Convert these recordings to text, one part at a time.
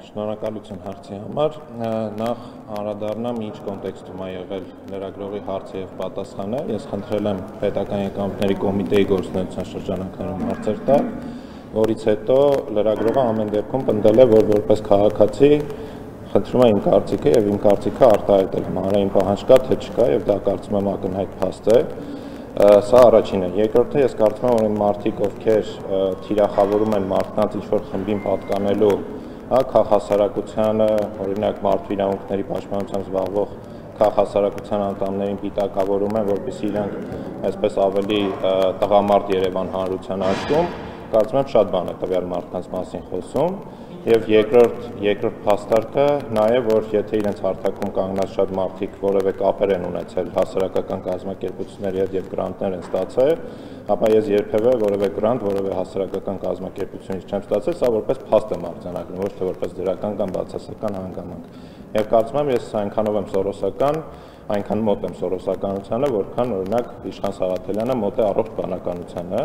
Շնորհակալություն հարցի համար։ Նախ անդրադառնամ ինչ կոնտեքստում է եղել լրագրողի հարցը եւ պատասխանը։ Ես խնդրել եմ պետական եկամուտների կոմիտեի գործունեության շրջանակներում հարցեր տալ, որից հետո լրագրողը ամեն դեպքում պնդել է, որ որպես քաղաքացի խնդրում եմ իմ կարծիքը եւ իմ կարծիքը արտահայտել հանրային պահանջ կա թե չկա եւ դա կարծում եմ ակնհայտ փաստ է սա առաջինը երկրորդը ես կարծում եմ որ այն մարդիկ ովքեր թիրախավորում են մարդկանց ինչ որ խմբին պատկանելու հա քաղաքասարակությանը օրինակ մարդու իրավունքների պաշտպանությամբ զբաղվող քաղաքասարակության անդամներին պիտակավորում են որպեսզի իրանք այսպես ավելի տղամարդ Երևան հանրության աչքում կարծում եմ շատ բան է տվյալ մարդկանց մասին խոսում Եվ երկրորդ երկրորդ փաստարկը նա է, որ եթե իրենց հարթակում կանգնած շատ մարդիկ որևէ կապեր են ունեցել հասարակական կազմակերպությունների հետ եւ գրանտներ են ստացել, ապա ես երբևէ որևէ գրանտ, որևէ հասարակական կազմակերպությունից չեմ ստացել, սա որպես փաստ եմ արձանագրում, ոչ թե որպես դրական կամ բացասական հանգամանք։ Եվ կարծում եմ ես այնքանով եմ սորոսական, այնքան մոտ եմ սորոսականությանը, որքան օրինակ Իշխան Սաղաթելյանը մոտ է առողջ բանականությանը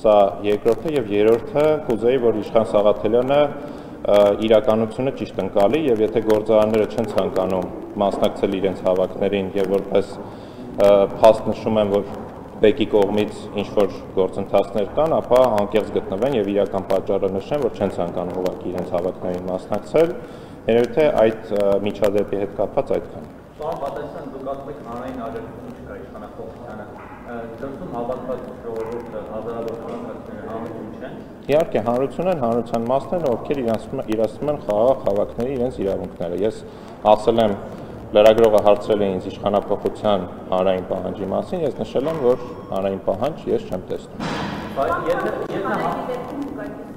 Սա երկրորդը եւ երրորդը կուզեի, որ Իշխան Սաղաթելյանը իրականությունը ճիշտ ընկալի եւ եթե գործարանները չեն ցանկանում մասնակցել իրենց հավաքներին եւ որպես փաստ նշում են, որ բեկի կողմից ինչ որ գործընթացներ կան, ապա անկեղծ գտնվեն եւ իրական պատճառը նշեն, որ չեն ցանկանում ուղղակի իրենց հավաքներին մասնակցել։ Երևի թե այդ միջադեպի հետ կապված այդքան։ Պարոն Պատասյան, դուք ասում եք հանրային աջակցություն չկա իշխանախոսությանը դրսում հավաքված ժողովուրդը հազարավոր քաղաքացիներ հանրություն չեն։ Իհարկե, հանրությունն հանրության մասն են, ովքեր իրացնում են խաղաղ հավաքների իրենց իրավունքները։ Ես ասել եմ լրագրողը հարցրել է ինձ իշխանապահության հանրային պահանջի մասին, ես նշել եմ, որ հանրային պահանջ ես չեմ տեսնում։ Բայց եթե եթե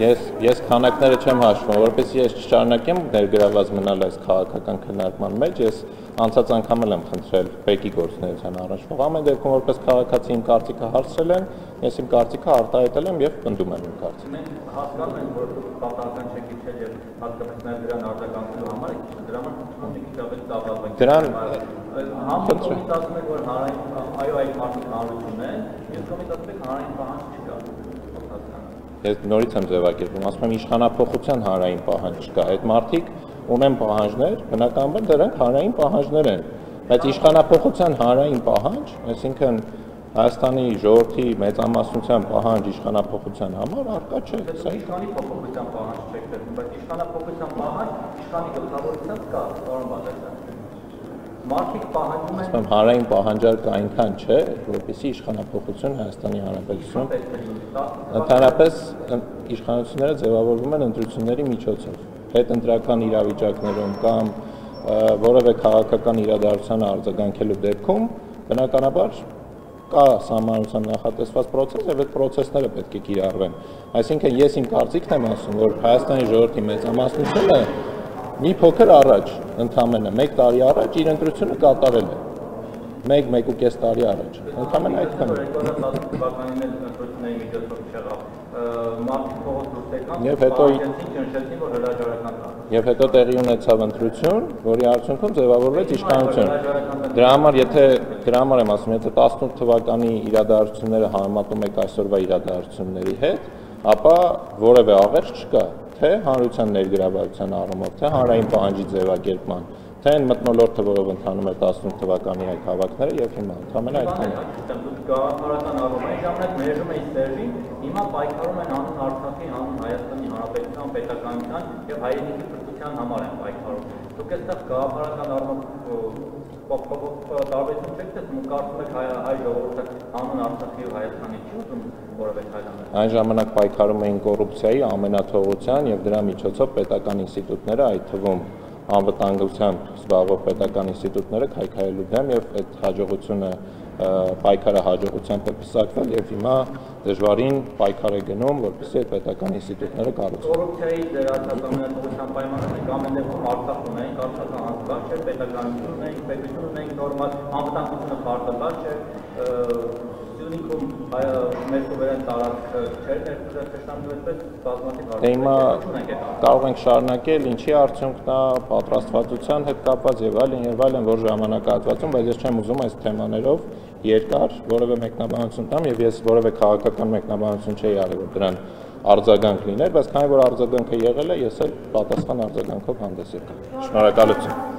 Ես ես քանակները չեմ հաշվում, որովհետեւ ես չշարունակեմ ներգրաված մնալ այս քաղաքական քննարկման մեջ, ես անցած անգամ եմ խնդրել Բեկի գործունեության առաջվող ամեն դեպքում որպես քաղաքացի իմ կարծիքը հարցրել են, ես իմ կարծիքը արտահայտել եմ եւ պնդում եմ իմ կարծիքը։ Մենք հասկանում ենք, որ պատահական չեք իջել եւ հատկապես նաեւ դրան արձագանքելու համար դրա համար քիչ ավելի ծավալվենք։ Դրան համոզում եք ասում եք, որ հանրային այո այդ մարդիկ հանրություն են, ես կոմիտ ասում եք հանրային պահանջ ես նորից եմ ձևակերպում, ասում եմ իշխանապողության հանրային պահանջ կա։ Այդ մարդիկ ունեն պահանջներ, բնականաբար դրանք հանրային պահանջներ են, բայց իշխանապողության հանրային պահանջ, այսինքն Հայաստանի ժողովրդի մեծամասնության պահանջ իշխանապողության համար արկա չէ։ Սա իշխանի փոփոխության պահանջ չէ, բայց իշխանապողության պահանջ իշխանի գլխավորությամբ կա, պարոն Բադասյան մարդիկ պահանջում են Ասում հանրային պահանջարկը այնքան չէ, որպեսզի իշխանապողություն Հայաստանի Հանրապետություն ընդհանրապես իշխանությունները ձևավորվում են ընտրությունների միջոցով։ Հետ ընտրական իրավիճակներում կամ որևէ քաղաքական իրադարձության արձագանքելու դեպքում բնականաբար կա սահմանության նախատեսված process եւ այդ process-ները պետք է կիրառվեն։ Այսինքն ես իմ կարծիքն եմ ասում, որ Հայաստանի ժողովրդի մեծամասնությունը մի փոքր առաջ, ընդամենը 1 տարի առաջ իր ընտրությունը կատարել է։ 1-1.5 տարի առաջ։ Ընդամենը այդքան է։ 2010 թվականին էլ ընտրությունների միջոցով չեղավ։ Մարդիկ փողոց դուրս եկան։ Եվ հետո նշեցին, որ հրաժարական կա։ Եվ հետո տեղի ունեցավ ընտրություն, որի արդյունքում ձևավորվեց իշխանություն։ Դրա համար եթե դրա համար եմ ասում, եթե 18 թվականի իրադարձությունները համեմատում եք այսօրվա իրադարձությունների հետ, ապա որևէ աղերս չկա թե հանրության ներգրավվածության առումով, թե հանրային պահանջի ձևակերպման, թե այն մտնոլորտը, որով ընթանում էր 18 թվականի այդ հավաքները եւ հիմա ընդհանրապես այդքան է։ Գաղափարական առումով այն ժամանակ մերժում էին Սերժին, հիմա պայքարում են անուն Արցախի, անուն Հայաստանի Հանրապետության պետականության եւ հայրենիքի փրկության համար են պայքարում։ Դուք այստեղ գաղափարական առումով տարբերություն չեք տեսնում, կարծում եք հայ հայ ժողովուրդը անուն Արցախի ու Հայաստանի չի ուզում որևէ քայլանել։ Այն ժամանակ պայքարում էին կոռուպցիայի, ամենաթողության եւ դրա միջոցով պետական ինստիտուտները, այդ թվում անվտանգությամբ զբաղվող պետական ինստիտուտները քայքայելու դեմ եւ այդ հաջողությունը պայքարը հաջողությամբ է պսակվել եւ հիմա դժվարին պայքար է գնում, որպեսզի այդ պետական ինստիտուտները կառուցվեն։ Կոռուպցիայի դեր արտադրության պայմանները ամեն դեպքում Արցախ ունենք, Արցախը անցկաց չէ, պետականություն ունենք, պետություն ունենք նորմալ, անվտանգությունը խարտաբար չէ, մեր սուվերեն տարածքը չէր ներկայացել տեսանելու այդպես բազմաթիվ հարցեր։ Հիմա կարող ենք շարունակել ինչի արդյունքն է պատրաստվածության հետ կապված եւ այլն եւ այլն, որ ժամանակահատվածում, բայց ես չեմ ուզում այս թեմաներով երկար որևէ մեկնաբանություն տամ եւ ես որևէ քաղաքական մեկնաբանություն չէի արել որ դրան արձագանք լիներ, բայց քանի որ արձագանքը եղել է, ես էլ պատասխան արձագանքով հանդես եկա։ Շնորհակալություն։